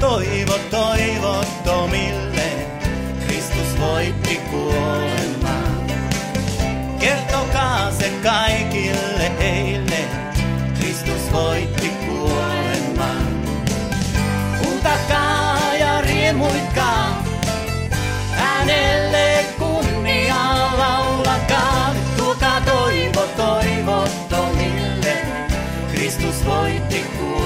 toivo toivottomille, Kristus voitti kuolemaan. Kertokaa se kaikille heille, Kristus voitti kuolemaan. Huutakaa ja riemuitkaa, hänelle kunniaa laulakaa. Tuokaa toivo toivottomille, Kristus voitti kuolemaan.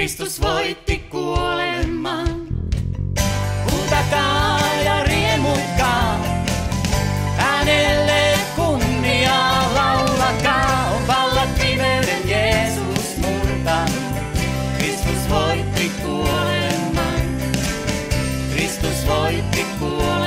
Kristus voitti kuolemaan. Huutakaa ja riemuitkaa, hänelle kunniaa laulakaa. On vallat pimeyden Jeesus murtanut, Kristus voitti kuolemaan. Kristus voitti kuolemaan.